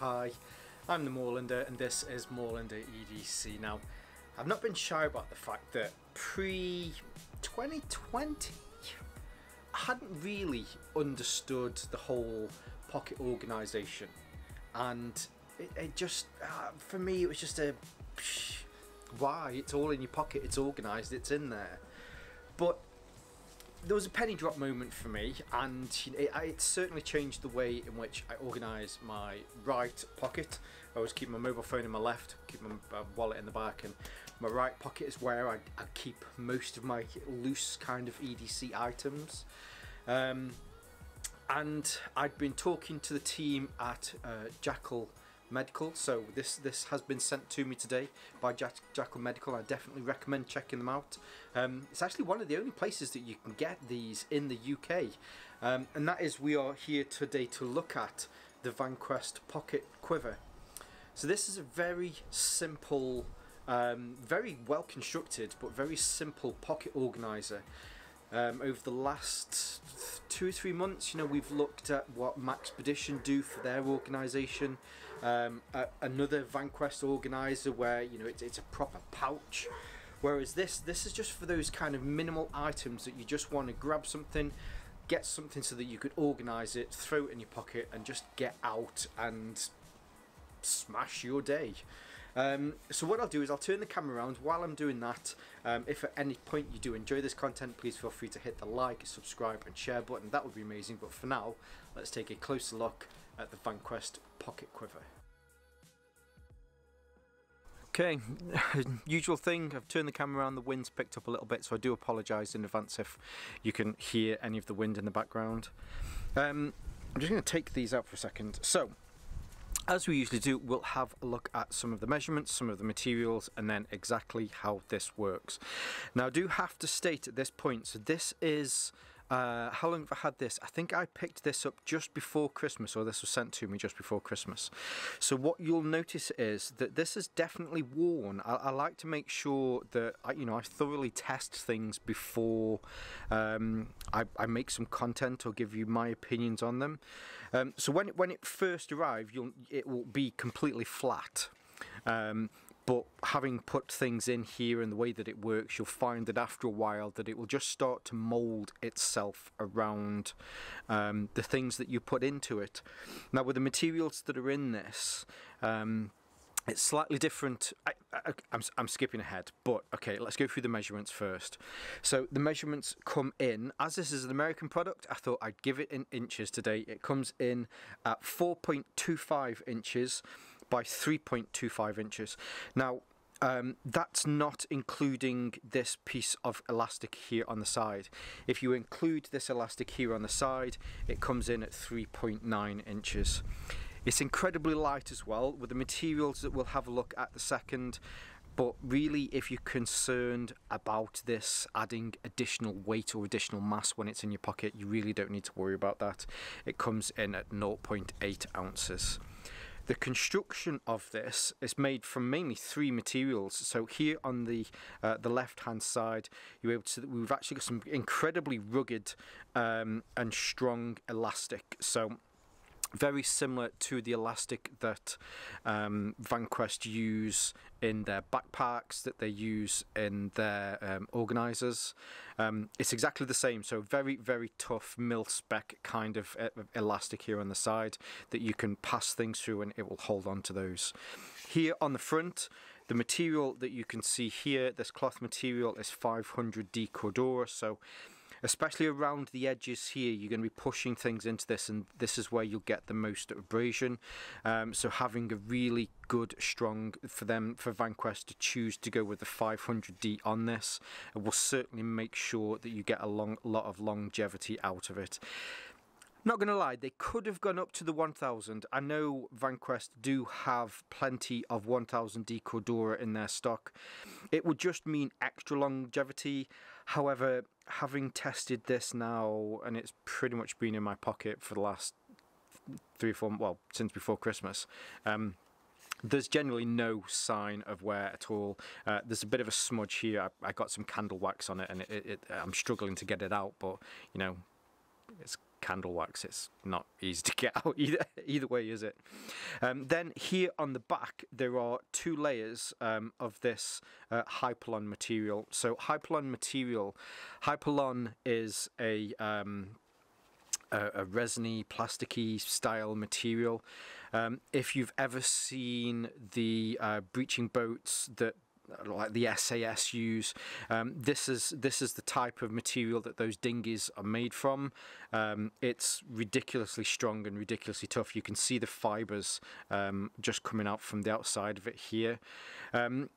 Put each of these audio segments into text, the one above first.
Hi, I'm the Moorlander and this is Moorlander EDC. Now, I've not been shy about the fact that pre-2020 I hadn't really understood the whole pocket organisation and it, it just, uh, for me it was just a, psh, why, it's all in your pocket, it's organised, it's in there. But there was a penny drop moment for me and it, it, certainly changed the way in which I organise my right pocket. I always keep my mobile phone in my left, keep my uh, wallet in the back and my right pocket is where I, I keep most of my loose kind of EDC items. Um, and I'd been talking to the team at uh, Jackal Medical. So this this has been sent to me today by Jack, Jackal Medical. I definitely recommend checking them out. Um, it's actually one of the only places that you can get these in the UK, um, and that is we are here today to look at the VanQuest Pocket Quiver. So this is a very simple, um, very well constructed, but very simple pocket organizer. Um, over the last two or three months, you know, we've looked at what Maxpedition do for their organisation. Um, another VanQuest organiser where, you know, it's, it's a proper pouch. Whereas this, this is just for those kind of minimal items that you just want to grab something, get something so that you could organise it, throw it in your pocket and just get out and smash your day. Um, so what I'll do is I'll turn the camera around while I'm doing that. Um, if at any point you do enjoy this content, please feel free to hit the like, subscribe and share button. That would be amazing. But for now, let's take a closer look at the VanQuest Pocket Quiver. Okay, usual thing, I've turned the camera around, the wind's picked up a little bit, so I do apologise in advance if you can hear any of the wind in the background. Um, I'm just going to take these out for a second. So, as we usually do, we'll have a look at some of the measurements, some of the materials, and then exactly how this works. Now, I do have to state at this point, so this is uh, how long have I had this? I think I picked this up just before Christmas, or this was sent to me just before Christmas. So what you'll notice is that this is definitely worn. I, I like to make sure that I, you know I thoroughly test things before um, I, I, make some content or give you my opinions on them. Um, so when it, when it first arrived, it will be completely flat. Um, but having put things in here and the way that it works you'll find that after a while that it will just start to mold itself around um, the things that you put into it now with the materials that are in this um, it's slightly different. I, am skipping ahead, but okay, let's go through the measurements first. So the measurements come in, as this is an American product, I thought I'd give it in inches today. It comes in at 4.25 inches by 3.25 inches. Now, um, that's not including this piece of elastic here on the side. If you include this elastic here on the side, it comes in at 3.9 inches. It's incredibly light as well, with the materials that we'll have a look at the second, but really if you're concerned about this adding additional weight or additional mass when it's in your pocket, you really don't need to worry about that. It comes in at 0.8 ounces. The construction of this is made from mainly three materials. So here on the uh, the left hand side, you're able to we've actually got some incredibly rugged um, and strong elastic. So very similar to the elastic that um, VanQuest use in their backpacks, that they use in their um, organisers. Um, it's exactly the same, so very, very tough mil spec kind of uh, elastic here on the side that you can pass things through and it will hold on to those. Here on the front, the material that you can see here, this cloth material is 500D Cordura, so especially around the edges here you're going to be pushing things into this and this is where you'll get the most abrasion um, so having a really good strong for them for VanQuest to choose to go with the 500D on this will certainly make sure that you get a long lot of longevity out of it not going to lie, they could have gone up to the 1000. I know VanQuest do have plenty of 1000D Cordura in their stock. It would just mean extra longevity. However, having tested this now, and it's pretty much been in my pocket for the last three or four, well, since before Christmas, um, there's generally no sign of wear at all. Uh, there's a bit of a smudge here. I, I got some candle wax on it and it, it, I'm struggling to get it out, but you know, it's candle wax. It's not easy to get out either, either way, is it? Um, then here on the back, there are two layers um, of this uh, Hypalon material. So Hypalon material, Hypalon is a um, a, a resiny, plasticky style material. Um, if you've ever seen the uh, breaching boats that like the SAS use. Um, this is this is the type of material that those dinghies are made from. Um, it's ridiculously strong and ridiculously tough. You can see the fibres um, just coming out from the outside of it here. Um,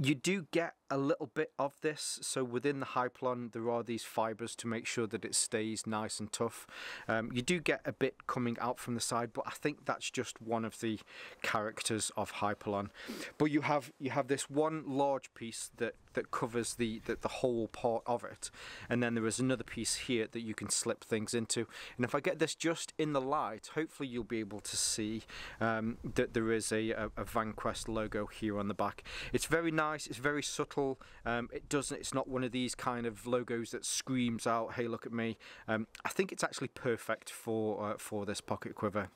you do get a little bit of this. So within the Hypalon there are these fibers to make sure that it stays nice and tough. Um, you do get a bit coming out from the side but I think that's just one of the characters of Hypalon but you have you have this one large piece that that covers the, the, the whole part of it. And then there is another piece here that you can slip things into. And if I get this just in the light hopefully you'll be able to see um, that there is a, a, a VanQuest logo here on the back. It's very nice. It's very um, it doesn't. It's not one of these kind of logos that screams out, "Hey, look at me." Um, I think it's actually perfect for uh, for this pocket quiver.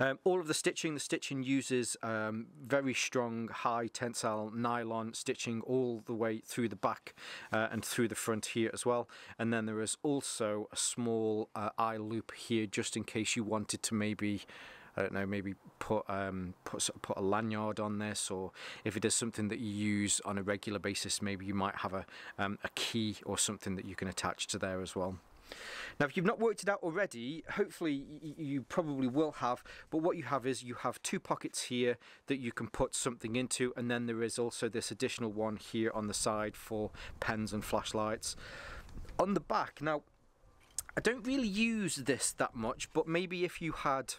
Um, all of the stitching, the stitching uses um, very strong high tensile nylon stitching all the way through the back uh, and through the front here as well and then there is also a small uh, eye loop here just in case you wanted to maybe I don't know, maybe put um, put put a lanyard on this, or if it is something that you use on a regular basis, maybe you might have a um, a key or something that you can attach to there as well. Now, if you've not worked it out already, hopefully you probably will have, but what you have is you have two pockets here that you can put something into, and then there is also this additional one here on the side for pens and flashlights. On the back, now, I don't really use this that much, but maybe if you had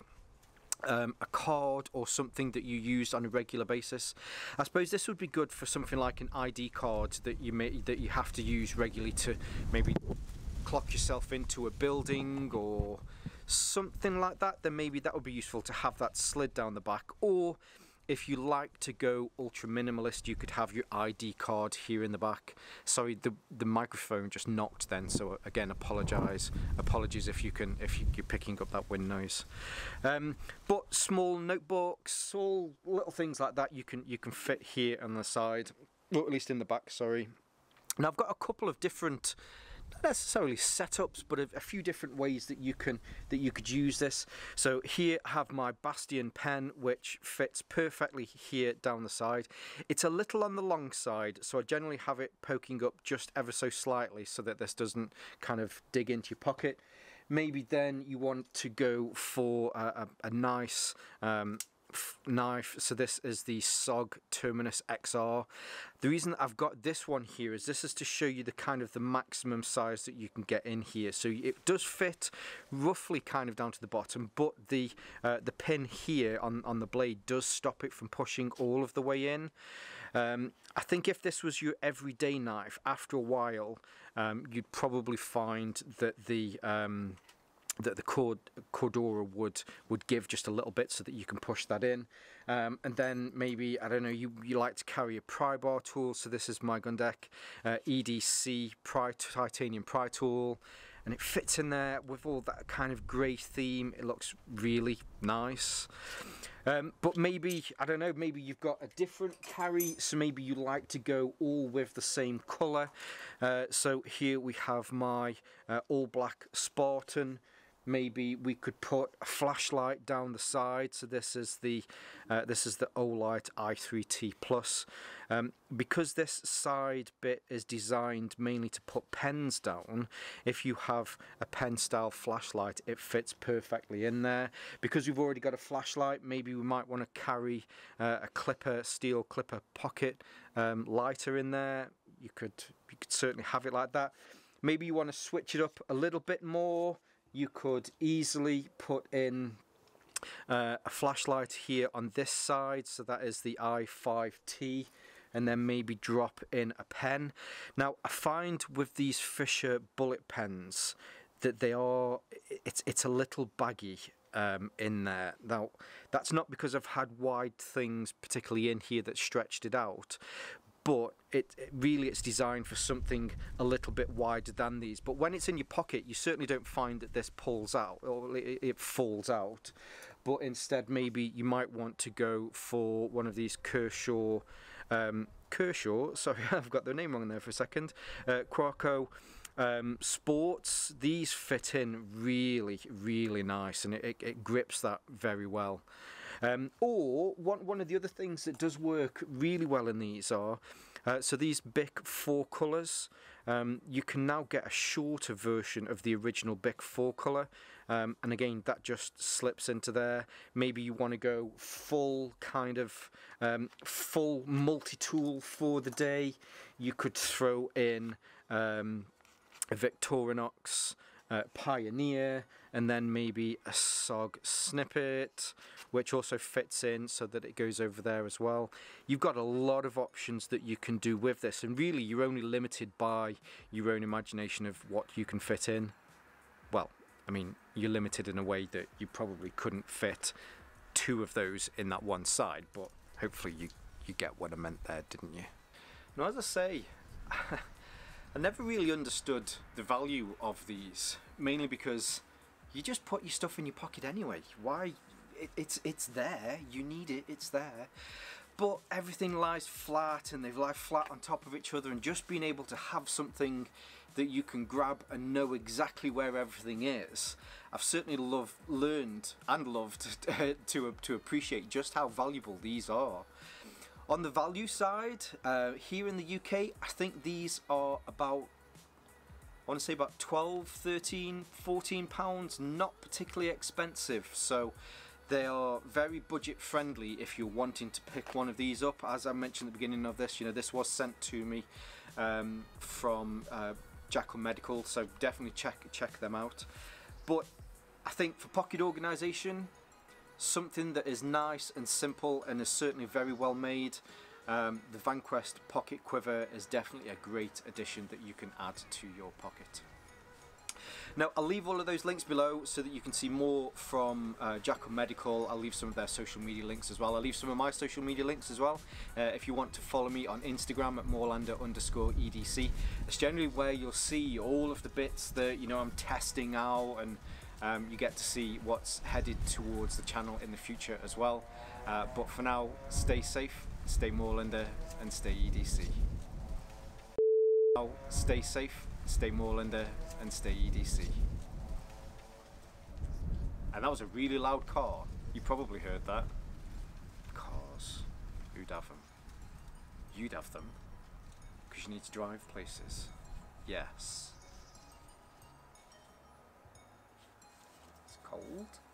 um, a card or something that you use on a regular basis. I suppose this would be good for something like an ID card that you may that you have to use regularly to maybe clock yourself into a building or something like that. Then maybe that would be useful to have that slid down the back or if you like to go ultra minimalist, you could have your ID card here in the back. Sorry, the the microphone just knocked then, so again, apologise. Apologies if you can if you, are picking up that wind noise. Um, but small notebooks, all little things like that, you can you can fit here on the side, or at least in the back. Sorry. Now I've got a couple of different necessarily setups, but a, few different ways that you can that you could use this. So here I have my Bastion pen, which fits perfectly here down the side. It's a little on the long side, so I generally have it poking up just ever so slightly so that this doesn't kind of dig into your pocket. Maybe then you want to go for a, a, a nice um, knife. So this is the SOG Terminus XR. The reason I've got this one here is this is to show you the kind of the maximum size that you can get in here. So it does fit roughly kind of down to the bottom, but the uh, the pin here on, on the blade does stop it from pushing all of the way in. Um, I think if this was your everyday knife, after a while, um, you'd probably find that the um, that the cord Cordura would would give just a little bit so that you can push that in. Um, and then maybe I don't know you you like to carry a pry bar tool. So this is my Gundek uh, EDC pry titanium pry tool. And it fits in there with all that kind of grey theme. It looks really nice. Um, but maybe, I don't know, maybe you've got a different carry, so maybe you like to go all with the same colour. Uh, so here we have my uh, all black Spartan maybe we could put a flashlight down the side. So this is the uh, this is the Olight i3T Plus. Um, because this side bit is designed mainly to put pens down if you have a pen style flashlight it fits perfectly in there. Because we've already got a flashlight maybe we might want to carry uh, a clipper steel clipper pocket um, lighter in there. You could you could certainly have it like that. Maybe you want to switch it up a little bit more you could easily put in uh, a flashlight here on this side so that is the i5T and then maybe drop in a pen. Now I find with these Fisher bullet pens that they are, it's, it's a little baggy um, in there. Now that's not because I've had wide things particularly in here that stretched it out but it, it, really it's designed for something a little bit wider than these. But when it's in your pocket you certainly don't find that this pulls out or it, it falls out. But instead maybe you might want to go for one of these Kershaw um, Kershaw sorry I've got the name wrong there for a second uh, Kaweco um, sports. These fit in really really nice and it, it grips that very well um, or one, one of the other things that does work really well in these are uh, so these Bic 4 colours um, you can now get a shorter version of the original Bic 4 colour. Um, and again that just slips into there. Maybe you want to go full kind of um, full multi-tool for the day. You could throw in um, Victorinox uh, Pioneer and then maybe a SOG snippet which also fits in so that it goes over there as well. You've got a lot of options that you can do with this and really you're only limited by your own imagination of what you can fit in. Well, I mean, you're limited in a way that you probably couldn't fit two of those in that one side, but hopefully you, you get what I meant there, didn't you? Now, as I say, I never really understood the value of these, mainly because you just put your stuff in your pocket anyway. Why? It, it's it's there. You need it. It's there. But everything lies flat, and they lie flat on top of each other. And just being able to have something that you can grab and know exactly where everything is, I've certainly loved, learned, and loved to to appreciate just how valuable these are. On the value side, uh, here in the UK, I think these are about, I want to say about 12, 13, 14 pounds, not particularly expensive. So they are very budget friendly if you're wanting to pick one of these up. As I mentioned at the beginning of this, you know, this was sent to me um, from uh, Jackal Medical, so definitely check check them out. But I think for pocket organisation, something that is nice and simple and is certainly very well made. Um, the VanQuest Pocket Quiver is definitely a great addition that you can add to your pocket. Now I'll leave all of those links below so that you can see more from uh, Jackal Medical. I'll leave some of their social media links as well. I'll leave some of my social media links as well. Uh, if you want to follow me on Instagram at Moorlander underscore EDC. It's generally where you'll see all of the bits that you know I'm testing out and um, you get to see what's headed towards the channel in the future as well. Uh, but for now, stay safe, stay Moorlander, and stay EDC. Now, stay safe, stay Moorlander, and stay EDC. And that was a really loud car. You probably heard that. Cars. Who'd have them? You'd have them. Because you need to drive places. Yes. Cold.